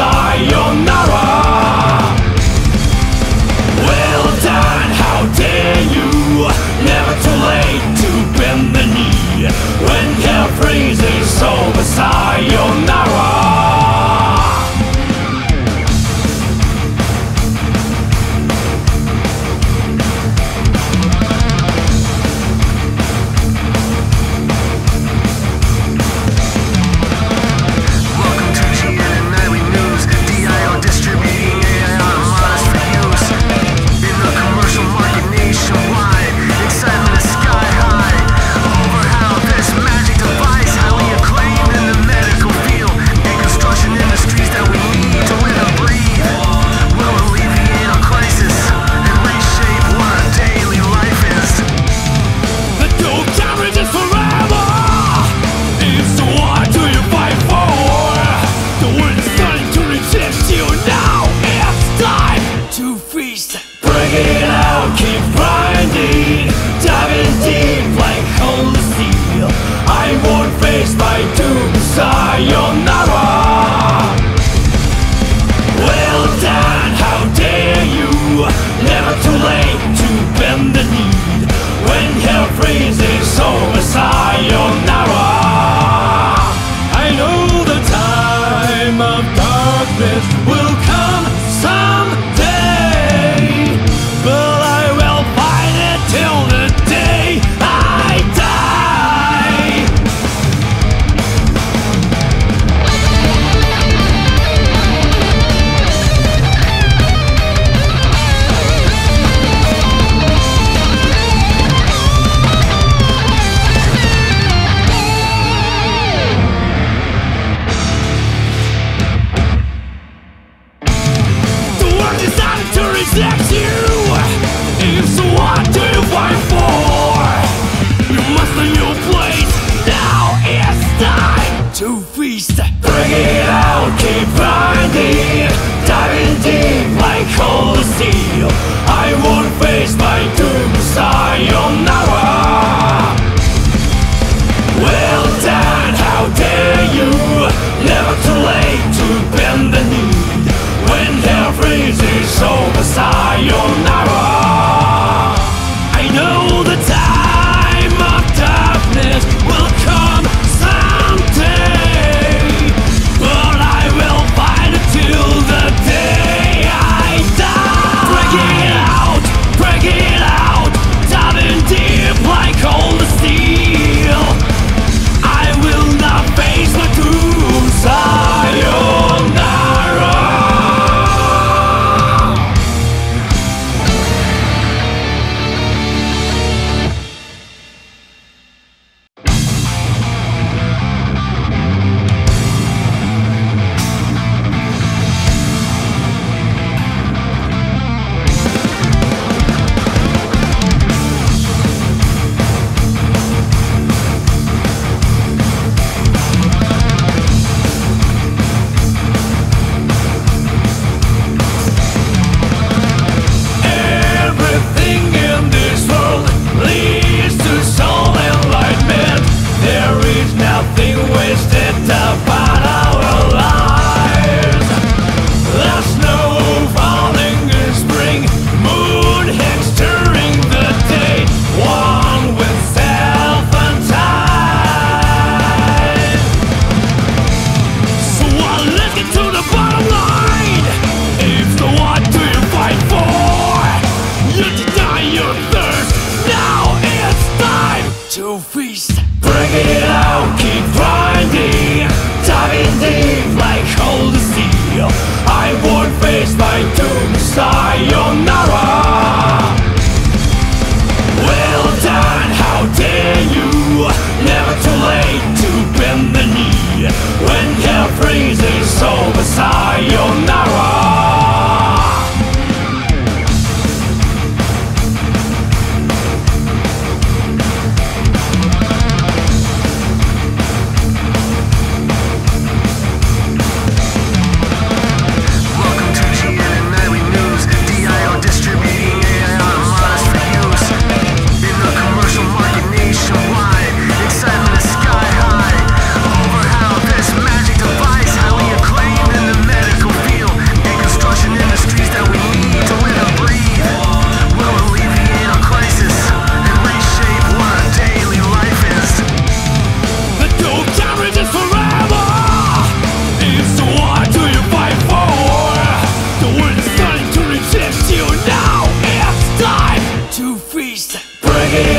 Sayonara.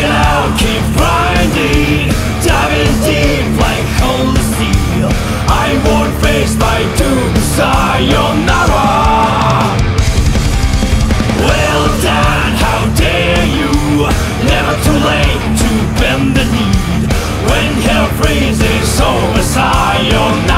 out, keep grinding. Diving deep like steel. I won't face my doom, sayonara Well done, how dare you? Never too late to bend the knee. When hell freezes over, sayonara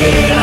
it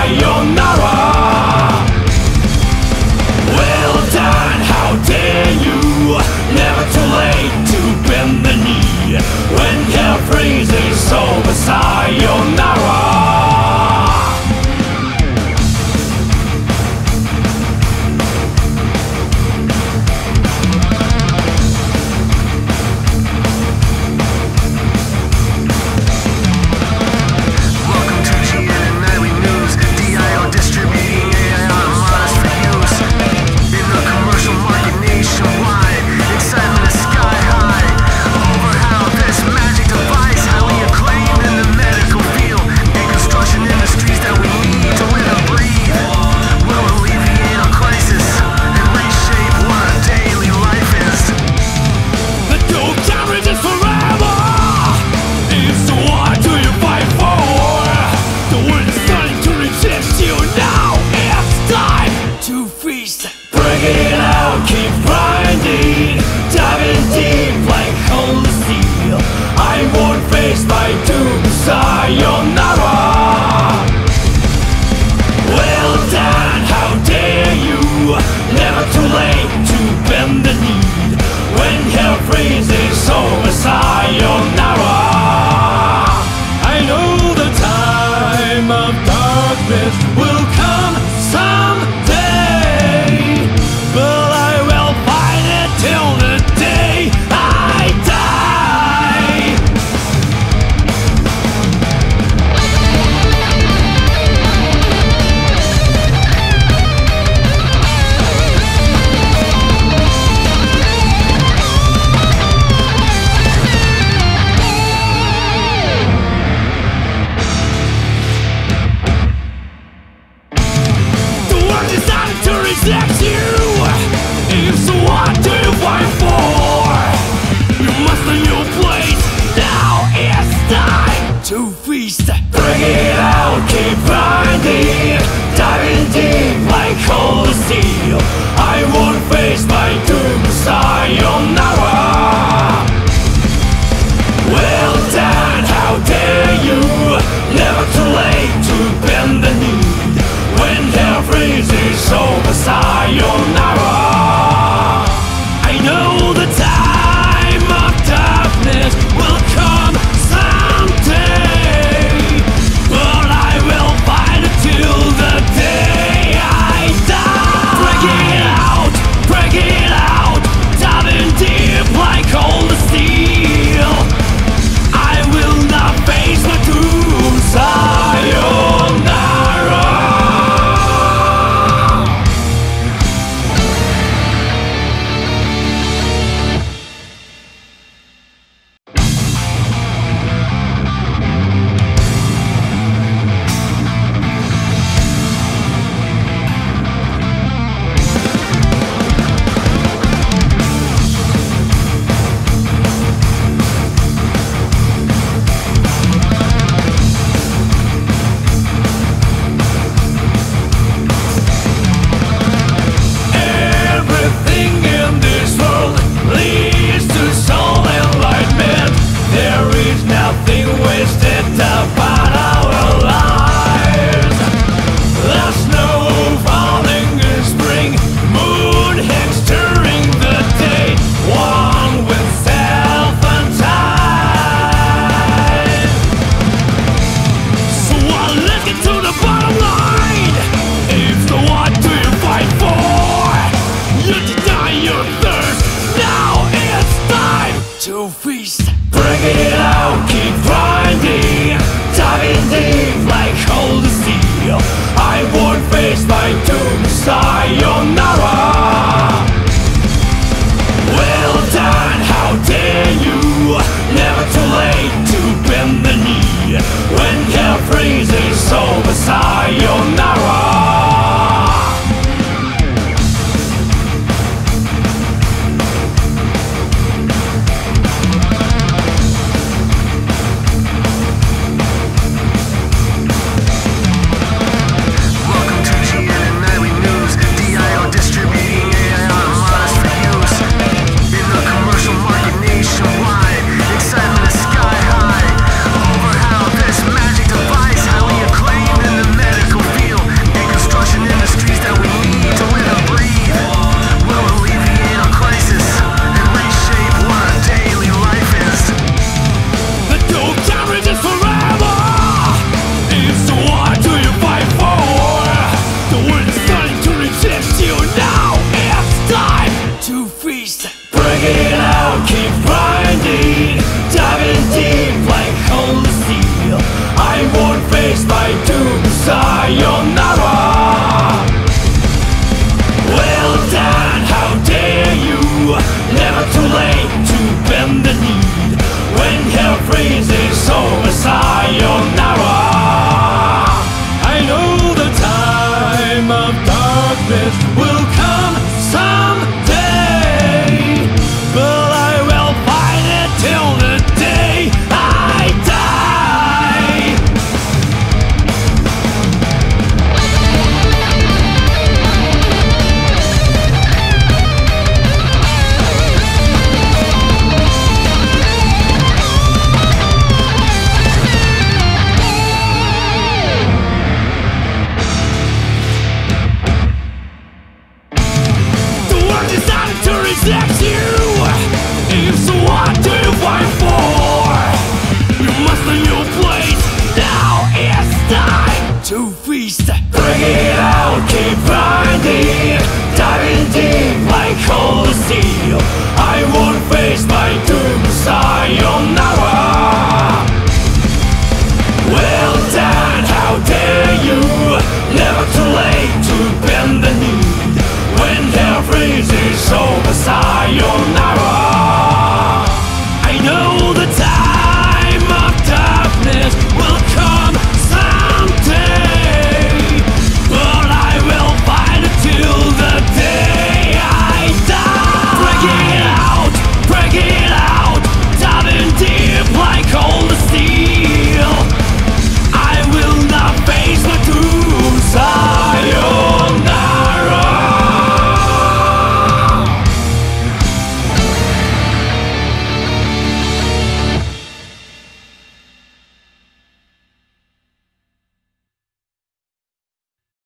sayonara